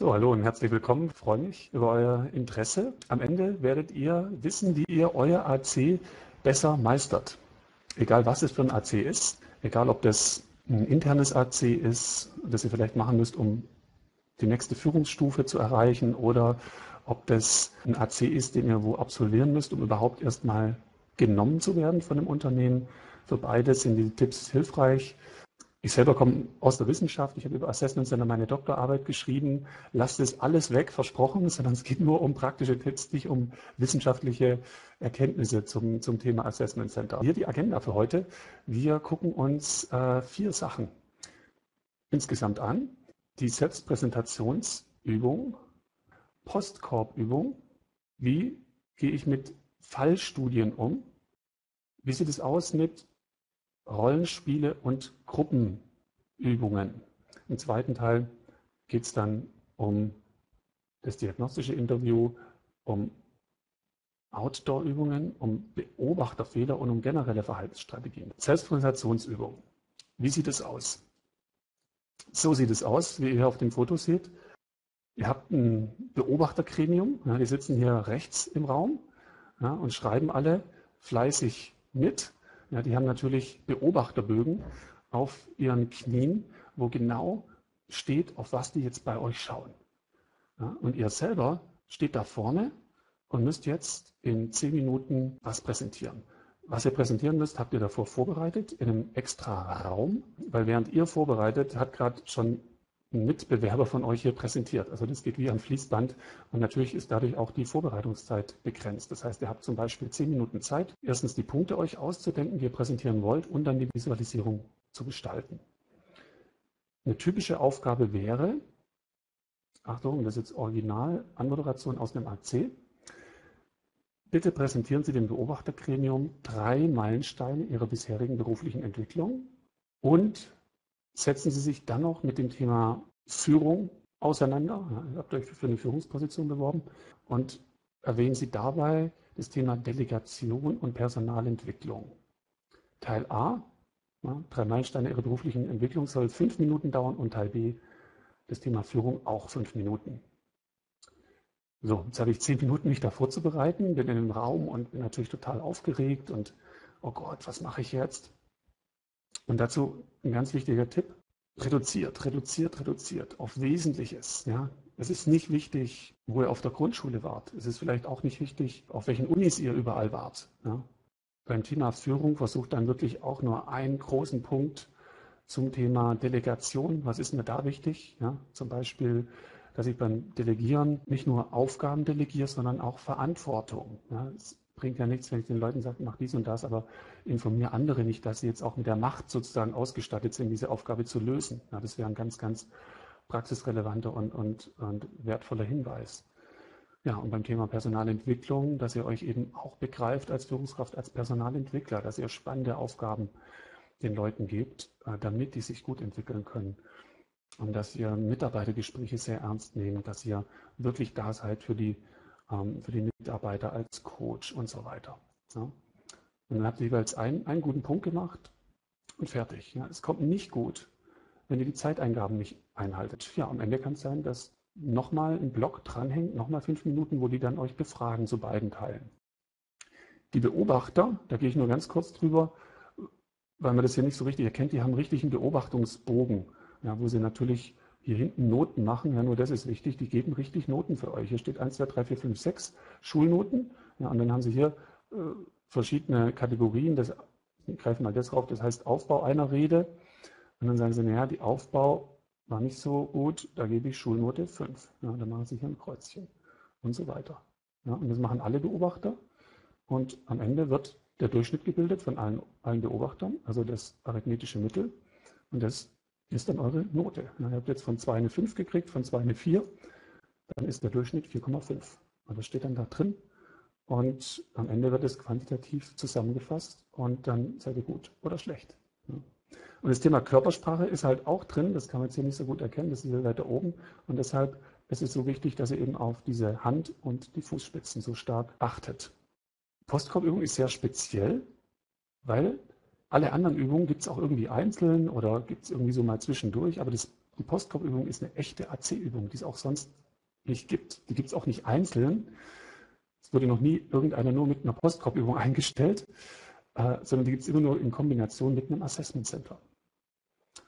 So, hallo und herzlich willkommen. Ich freue mich über euer Interesse. Am Ende werdet ihr wissen, wie ihr euer AC besser meistert. Egal was es für ein AC ist, egal ob das ein internes AC ist, das ihr vielleicht machen müsst, um die nächste Führungsstufe zu erreichen oder ob das ein AC ist, den ihr wo absolvieren müsst, um überhaupt erstmal genommen zu werden von dem Unternehmen. Für beides sind die Tipps hilfreich. Ich selber komme aus der Wissenschaft. Ich habe über Assessment Center meine Doktorarbeit geschrieben. Lasst es alles weg, versprochen, sondern es geht nur um praktische Tipps, nicht um wissenschaftliche Erkenntnisse zum, zum Thema Assessment Center. Hier die Agenda für heute. Wir gucken uns äh, vier Sachen insgesamt an. Die Selbstpräsentationsübung, Postkorbübung. Wie gehe ich mit Fallstudien um? Wie sieht es aus mit Rollenspiele und Gruppenübungen. Im zweiten Teil geht es dann um das diagnostische Interview, um Outdoor-Übungen, um Beobachterfehler und um generelle Verhaltensstrategien. Selbstpräsentationsübung. Wie sieht es aus? So sieht es aus, wie ihr auf dem Foto seht. Ihr habt ein Beobachtergremium, ja, die sitzen hier rechts im Raum ja, und schreiben alle fleißig mit. Ja, die haben natürlich Beobachterbögen auf ihren Knien, wo genau steht, auf was die jetzt bei euch schauen. Ja, und ihr selber steht da vorne und müsst jetzt in zehn Minuten was präsentieren. Was ihr präsentieren müsst, habt ihr davor vorbereitet in einem extra Raum, weil während ihr vorbereitet, hat gerade schon Mitbewerber von euch hier präsentiert. Also das geht wie am Fließband und natürlich ist dadurch auch die Vorbereitungszeit begrenzt. Das heißt, ihr habt zum Beispiel zehn Minuten Zeit, erstens die Punkte euch auszudenken, die ihr präsentieren wollt und dann die Visualisierung zu gestalten. Eine typische Aufgabe wäre, Achtung, das ist jetzt Original, Anmoderation aus einem AC. Bitte präsentieren Sie dem Beobachtergremium drei Meilensteine Ihrer bisherigen beruflichen Entwicklung und setzen Sie sich dann noch mit dem Thema Führung auseinander. ihr habt euch für eine Führungsposition beworben und erwähnen Sie dabei das Thema Delegation und Personalentwicklung. Teil A, ja, drei Meilensteine Ihrer beruflichen Entwicklung, soll fünf Minuten dauern und Teil B, das Thema Führung, auch fünf Minuten. So, jetzt habe ich zehn Minuten, mich da vorzubereiten, bin in dem Raum und bin natürlich total aufgeregt und oh Gott, was mache ich jetzt? Und dazu ein ganz wichtiger Tipp. Reduziert, reduziert, reduziert auf Wesentliches. Ja? Es ist nicht wichtig, wo ihr auf der Grundschule wart. Es ist vielleicht auch nicht wichtig, auf welchen Unis ihr überall wart. Ja? Beim Thema Führung versucht dann wirklich auch nur einen großen Punkt zum Thema Delegation. Was ist mir da wichtig? Ja? Zum Beispiel, dass ich beim Delegieren nicht nur Aufgaben delegiere, sondern auch Verantwortung. Ja? Bringt ja nichts, wenn ich den Leuten sage, mach dies und das, aber informiere andere nicht, dass sie jetzt auch mit der Macht sozusagen ausgestattet sind, diese Aufgabe zu lösen. Ja, das wäre ein ganz, ganz praxisrelevanter und, und, und wertvoller Hinweis. Ja, und beim Thema Personalentwicklung, dass ihr euch eben auch begreift als Führungskraft, als Personalentwickler, dass ihr spannende Aufgaben den Leuten gebt, äh, damit die sich gut entwickeln können. Und dass ihr Mitarbeitergespräche sehr ernst nehmt, dass ihr wirklich da seid für die für die Mitarbeiter als Coach und so weiter. Ja. Und dann habt ihr jeweils einen, einen guten Punkt gemacht und fertig. Ja. Es kommt nicht gut, wenn ihr die Zeiteingaben nicht einhaltet. Ja, am Ende kann es sein, dass nochmal ein Block dranhängt, nochmal fünf Minuten, wo die dann euch befragen zu beiden Teilen. Die Beobachter, da gehe ich nur ganz kurz drüber, weil man das hier nicht so richtig erkennt, die haben richtig einen Beobachtungsbogen, ja, wo sie natürlich hier hinten Noten machen. Ja, nur das ist wichtig. Die geben richtig Noten für euch. Hier steht 1, 2, 3, 4, 5, 6 Schulnoten. Ja, und dann haben sie hier äh, verschiedene Kategorien. Das, greifen mal das rauf. Das heißt Aufbau einer Rede. Und dann sagen sie, naja, die Aufbau war nicht so gut. Da gebe ich Schulnote 5. Ja, dann machen sie hier ein Kreuzchen und so weiter. Ja, und das machen alle Beobachter. Und am Ende wird der Durchschnitt gebildet von allen, allen Beobachtern, also das arithmetische Mittel. Und das ist dann eure Note. ihr habt jetzt von 2 eine 5 gekriegt, von 2 eine 4, dann ist der Durchschnitt 4,5. Und das steht dann da drin. Und am Ende wird es quantitativ zusammengefasst und dann seid ihr gut oder schlecht. Und das Thema Körpersprache ist halt auch drin, das kann man jetzt hier nicht so gut erkennen, das ist hier weiter oben. Und deshalb ist es so wichtig, dass ihr eben auf diese Hand- und die Fußspitzen so stark achtet. Postkorbübung ist sehr speziell, weil alle anderen Übungen gibt es auch irgendwie einzeln oder gibt es irgendwie so mal zwischendurch, aber das Die Postkorb-Übung ist eine echte AC-Übung, die es auch sonst nicht gibt. Die gibt es auch nicht einzeln. Es wurde noch nie irgendeiner nur mit einer Postkorb-Übung eingestellt, äh, sondern die gibt es immer nur in Kombination mit einem Assessment Center.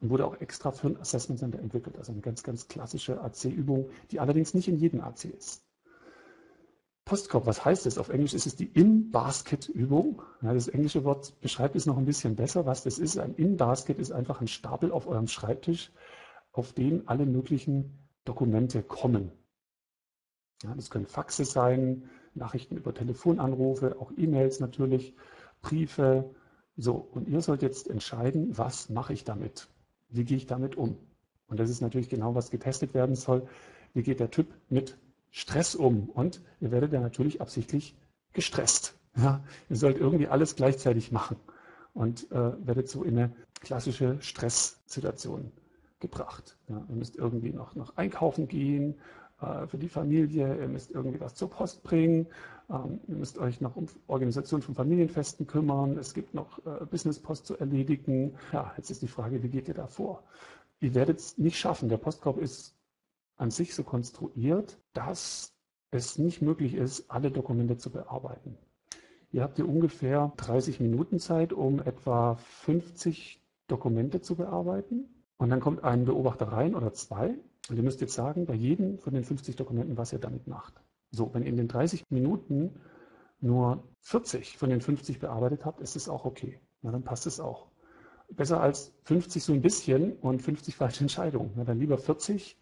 Und wurde auch extra für ein Assessment Center entwickelt. Also eine ganz, ganz klassische AC-Übung, die allerdings nicht in jedem AC ist. Postkorb, was heißt das? Auf Englisch ist es die In-Basket-Übung. Ja, das englische Wort beschreibt es noch ein bisschen besser, was das ist. Ein In-Basket ist einfach ein Stapel auf eurem Schreibtisch, auf den alle möglichen Dokumente kommen. Ja, das können Faxe sein, Nachrichten über Telefonanrufe, auch E-Mails natürlich, Briefe. So, und ihr sollt jetzt entscheiden, was mache ich damit? Wie gehe ich damit um? Und das ist natürlich genau, was getestet werden soll. Wie geht der Typ mit Stress um? Und ihr werdet ja natürlich absichtlich gestresst. Ja, ihr sollt irgendwie alles gleichzeitig machen und äh, werdet so in eine klassische Stresssituation gebracht. Ja, ihr müsst irgendwie noch, noch einkaufen gehen äh, für die Familie, ihr müsst irgendwie was zur Post bringen, ähm, ihr müsst euch noch um Organisation von Familienfesten kümmern, es gibt noch äh, Businesspost zu erledigen. Ja, jetzt ist die Frage, wie geht ihr da vor? Ihr werdet es nicht schaffen. Der Postkorb ist an sich so konstruiert, dass es nicht möglich ist, alle Dokumente zu bearbeiten. Ihr habt hier ungefähr 30 Minuten Zeit, um etwa 50 Dokumente zu bearbeiten. Und dann kommt ein Beobachter rein oder zwei. Und ihr müsst jetzt sagen, bei jedem von den 50 Dokumenten, was ihr damit macht. So, wenn ihr in den 30 Minuten nur 40 von den 50 bearbeitet habt, ist es auch okay. Na, dann passt es auch. Besser als 50 so ein bisschen und 50 falsche Entscheidungen. Na, dann lieber 40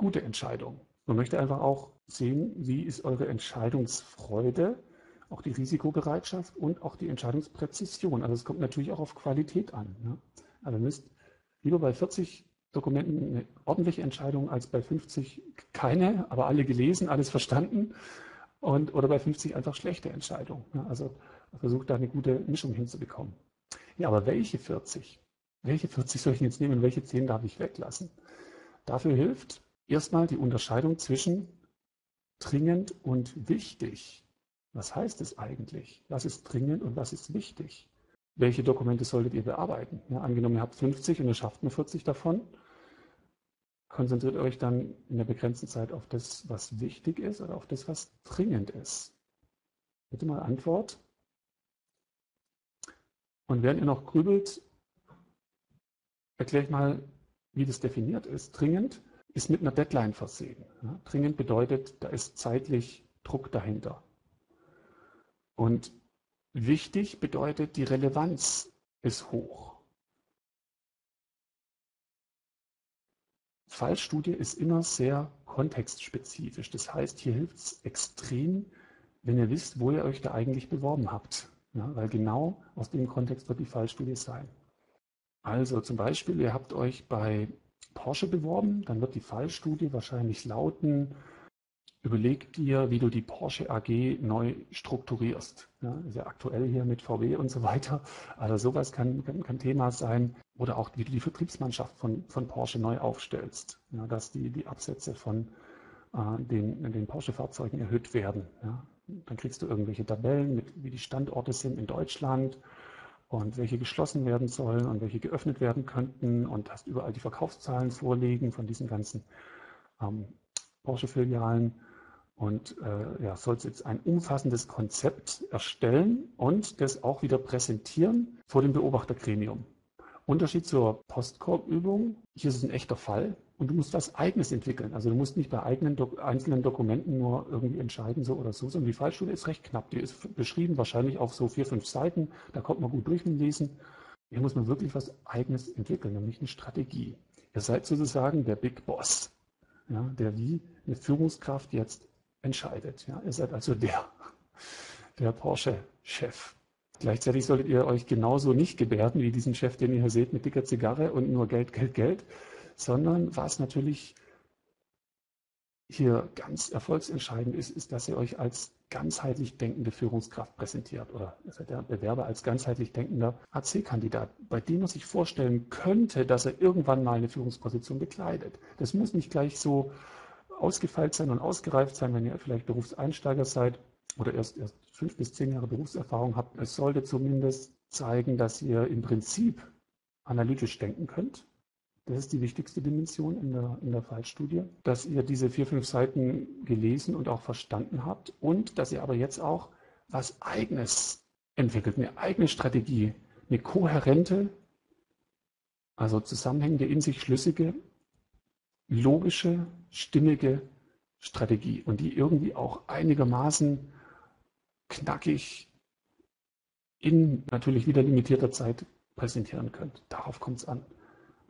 gute Entscheidungen. Man möchte einfach auch sehen, wie ist eure Entscheidungsfreude, auch die Risikobereitschaft und auch die Entscheidungspräzision. Also es kommt natürlich auch auf Qualität an. Ne? Also ihr müsst lieber bei 40 Dokumenten eine ordentliche Entscheidung als bei 50 keine, aber alle gelesen, alles verstanden und oder bei 50 einfach schlechte Entscheidungen. Ja, also versucht da eine gute Mischung hinzubekommen. Ja, aber welche 40? Welche 40 soll ich jetzt nehmen und welche 10 darf ich weglassen? Dafür hilft erstmal die Unterscheidung zwischen dringend und wichtig. Was heißt es eigentlich? Was ist dringend und was ist wichtig? welche Dokumente solltet ihr bearbeiten? Ja, angenommen, ihr habt 50 und ihr schafft nur 40 davon. Konzentriert euch dann in der begrenzten Zeit auf das, was wichtig ist oder auf das, was dringend ist. Bitte mal Antwort. Und während ihr noch grübelt, erkläre ich mal, wie das definiert ist. Dringend ist mit einer Deadline versehen. Dringend bedeutet, da ist zeitlich Druck dahinter. Und Wichtig bedeutet, die Relevanz ist hoch. Fallstudie ist immer sehr kontextspezifisch. Das heißt, hier hilft es extrem, wenn ihr wisst, wo ihr euch da eigentlich beworben habt. Ja, weil genau aus dem Kontext wird die Fallstudie sein. Also zum Beispiel, ihr habt euch bei Porsche beworben, dann wird die Fallstudie wahrscheinlich lauten, Überleg dir, wie du die Porsche AG neu strukturierst. Ja, ist aktuell hier mit VW und so weiter. Also sowas kann, kann, kann Thema sein. Oder auch, wie du die Vertriebsmannschaft von, von Porsche neu aufstellst. Ja, dass die, die Absätze von äh, den, den Porsche-Fahrzeugen erhöht werden. Ja. Dann kriegst du irgendwelche Tabellen, mit, wie die Standorte sind in Deutschland und welche geschlossen werden sollen und welche geöffnet werden könnten und hast überall die Verkaufszahlen vorliegen von diesen ganzen ähm, Porsche-Filialen und äh, ja, soll jetzt ein umfassendes Konzept erstellen und das auch wieder präsentieren vor dem Beobachtergremium. Unterschied zur Postkorb-Übung, hier ist es ein echter Fall und du musst was Eigenes entwickeln. Also du musst nicht bei eigenen Do einzelnen Dokumenten nur irgendwie entscheiden, so oder so, sondern die Fallstudie ist recht knapp. Die ist beschrieben, wahrscheinlich auf so vier, fünf Seiten. Da kommt man gut durch mit Lesen. Hier muss man wirklich was Eigenes entwickeln, nämlich eine Strategie. Ihr seid sozusagen der Big Boss, ja, der wie eine Führungskraft jetzt entscheidet. Ja, ihr seid also der, der Porsche-Chef. Gleichzeitig solltet ihr euch genauso nicht gebärden wie diesen Chef, den ihr hier seht, mit dicker Zigarre und nur Geld, Geld, Geld, sondern was natürlich hier ganz erfolgsentscheidend ist, ist, dass ihr euch als ganzheitlich denkende Führungskraft präsentiert oder seid der Bewerber als ganzheitlich denkender AC-Kandidat, bei dem man sich vorstellen könnte, dass er irgendwann mal eine Führungsposition bekleidet. Das muss nicht gleich so ausgefeilt sein und ausgereift sein, wenn ihr vielleicht Berufseinsteiger seid oder erst, erst fünf bis zehn Jahre Berufserfahrung habt. Es sollte zumindest zeigen, dass ihr im Prinzip analytisch denken könnt. Das ist die wichtigste Dimension in der, in der Fallstudie, dass ihr diese vier, fünf Seiten gelesen und auch verstanden habt und dass ihr aber jetzt auch was Eigenes entwickelt, eine eigene Strategie, eine kohärente, also zusammenhängende, in sich schlüssige, logische, stimmige Strategie und die irgendwie auch einigermaßen knackig in natürlich wieder limitierter Zeit präsentieren könnt. Darauf kommt es an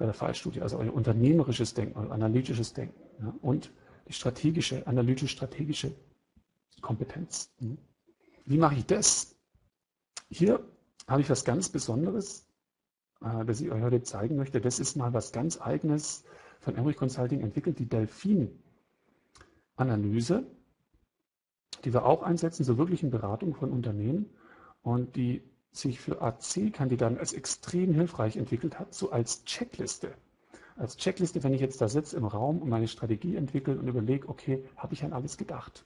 bei der Fallstudie, also euer unternehmerisches Denken, euer analytisches Denken ja, und die strategische, analytisch-strategische Kompetenz. Mhm. Wie mache ich das? Hier habe ich was ganz Besonderes, äh, das ich euch heute zeigen möchte. Das ist mal was ganz Eigenes von Emmerich Consulting entwickelt, die Delfin-Analyse, die wir auch einsetzen zur wirklichen Beratung von Unternehmen und die sich für AC-Kandidaten als extrem hilfreich entwickelt hat, so als Checkliste. Als Checkliste, wenn ich jetzt da sitze im Raum und meine Strategie entwickle und überlege, okay, habe ich an alles gedacht?